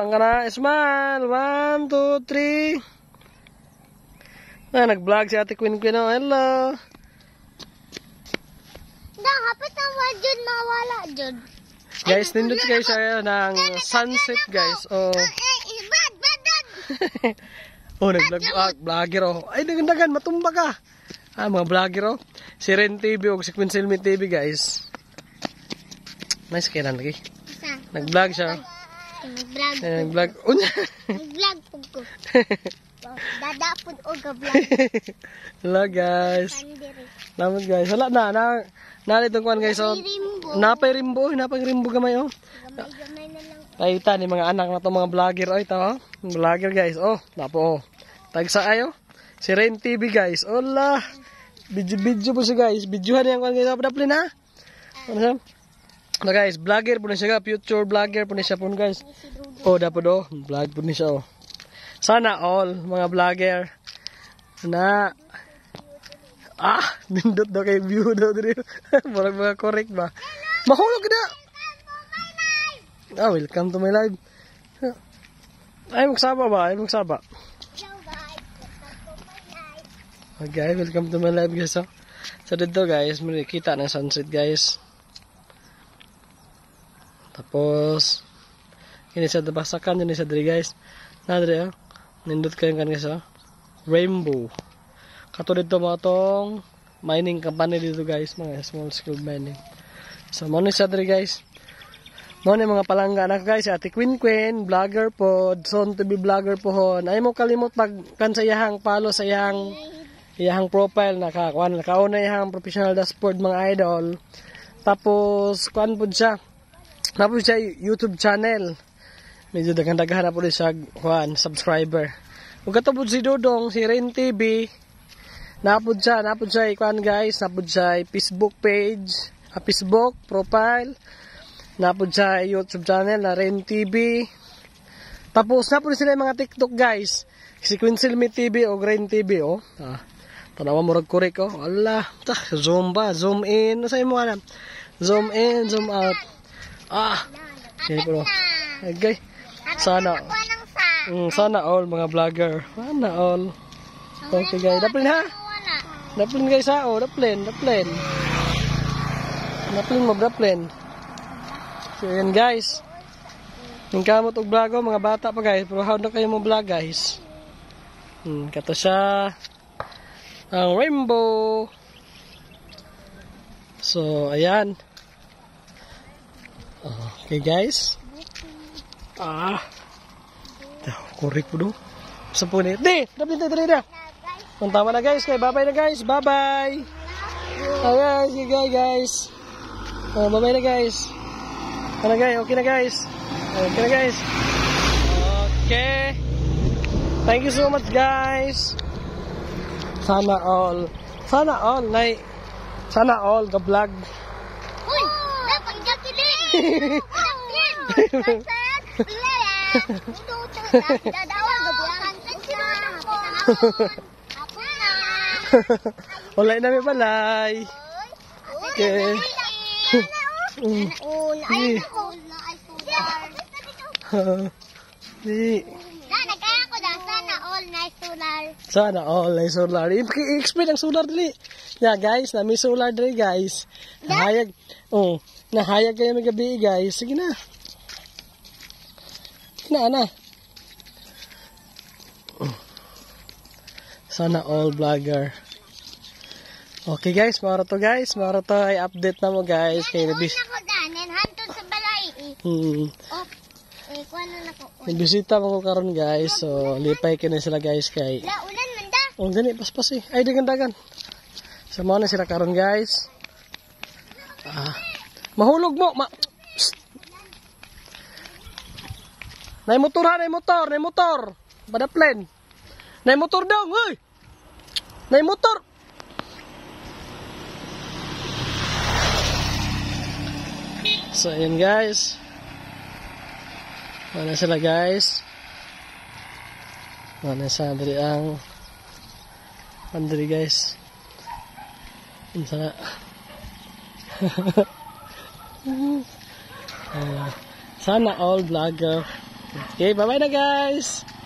Ang kana, smile. One, two, three. Na, nag-vlog si Ate Queen Queen. Oh, hello. Da, hapit na mo dyan mawala dyan. Guys, nindot kayo siya ng sunset, guys. Oh. Eh, bad, bad, bad. oh, nag-vlog. Ah, vlogger, oh. Ay, nagandagan, matumba ka. Ah, mga vlogger, oh. Si Ren TV, o si Queen Silmi TV, guys. Nice kailan lagi. Nag-vlog siya. Nag-vlog. Nag-vlog. Nag-vlog po ko. Dadapod o ga-vlog. hello, guys. Salamat, guys. Wala na, na. Narito kuan guys, oh. Rimbo. Napay rimbo, napay rimbo gamay, oh. Gamay-gamay na lang. Taita ni mga anak na to mga vlogger oy ta oh. Vlogger guys. Oh, napo oh. Tagsa ayo. Si Rain TV guys. Ola. Video po siya guys. Videohan niya kan guys dapat plin ha. Ano siya? Na guys, vlogger po na siya, future vlogger po na siya po guys. Oh, dapat oh, vlog po na siya oh. Sana all mga vlogger na Ah, nindot daw kay view daw diri. Murag mga correct ba? Mahulog na. Ah, welcome to my live. Ay, magsaba ba? Ay, magsaba. Okay, welcome to my live guys. Oh. So dito guys, may kita ng sunset guys. Tapos, ini sa tabasakan, yun sa diri guys. Na diri oh. Nindot kayo kan guys oh. Rainbow. Kato dito mga tong mining company dito guys, mga small scale mining. So, mo ni sa diri guys. Mo ni mga palangga na guys, Ate Queen Queen, vlogger po, soon to be vlogger po hon. Ay mo kalimot pag kan sa iyahang palo sa iyang iyahang profile na ka kuan kauna iyahang professional dashboard mga idol. Tapos kuan pud siya. Tapos siya YouTube channel. Medyo daghan-daghan na po siya kuan subscriber. Ug katapos si Dodong si Rain TV. Napod siya, napod siya kuan guys, napod siya Facebook page, ah, Facebook profile. Napod sa YouTube channel na Rain TV. Tapos napod sila yung mga TikTok guys. Si Quincy Me TV o Rain TV oh. Ah. Tanawa mo rag korek oh. Allah, ta zoom ba, zoom in. Sa mo alam. Zoom in, zoom out. Ah. Yan po. Okay. Sana. Mm, sana all mga vlogger. Sana all. Okay guys, daplin ha. Daplin guys ha. Oh, daplin, daplin. Daplin mo, daplin. So yan guys. Yung kamot og vlog oh, mga bata pa guys. Pero how na kayo mo vlog guys. Hmm, kato siya. Ang rainbow. So, ayan. Okay guys. Ah. Kurik po do. Sa punit. Di! Daplin tayo dali na. Puntawa na guys. Kay bye-bye na guys. Bye-bye. Alright, sige guys, guys. Oh, bye-bye na guys. Ano guys, okay na guys. Okay na guys. Okay. Thank you so much guys. Sana all. Sana all, nay. Sana all ka vlog. Ako na. May balay. Okay. Di. Na, nagkaya ko na. Sana all na solar. Sana all ay solar. I-explain ang solar dili. Yeah, guys, na may solar dili, guys. Nahayag. Oh, nahayag kayo may gabi, guys. Sige na. Na, ana. Sana all vlogger. Okay guys, maro to guys. Maro to ay update na mo guys. Kay nabis hantod sa balay. eh. hmm, Oh, eh, kuha na na ko. mo karon guys. So lipay kini sila guys kay La, ulan man da. Oh, dali, paspas eh. Ay, dagan-dagan. Sa mga na sila karon guys. Ah. Mahulog mo. Ma. Nay motor ha, nay motor, nay motor. Badaplen. Nay motor daw, hoy. Nay motor. So, ayan guys. Mana sila guys. Mana sa diri ang Andri guys. Unsa na? Ah, sana all vlogger Okay, bye-bye na guys.